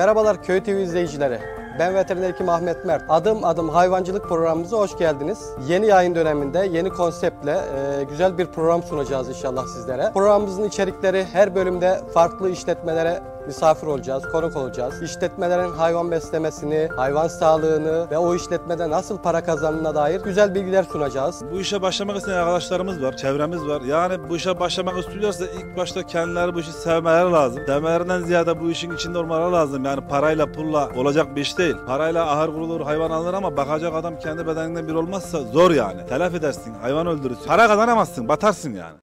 Merhabalar Köy TV izleyicileri. Ben veteriner hekim Ahmet Mert. Adım adım hayvancılık programımıza hoş geldiniz. Yeni yayın döneminde yeni konseptle e, güzel bir program sunacağız inşallah sizlere. Programımızın içerikleri her bölümde farklı işletmelere misafir olacağız, konuk olacağız. İşletmelerin hayvan beslemesini, hayvan sağlığını ve o işletmede nasıl para kazandığına dair güzel bilgiler sunacağız. Bu işe başlamak isteyen arkadaşlarımız var, çevremiz var. Yani bu işe başlamak istiyorsa ilk başta kendileri bu işi sevmeleri lazım. Sevmelerinden ziyade bu işin içinde olmaları lazım. Yani parayla pulla olacak bir iş değil. Parayla ahır kurulur, hayvan alınır ama bakacak adam kendi bedeninden bir olmazsa zor yani. Telef edersin, hayvan öldürürsün. Para kazanamazsın, batarsın yani.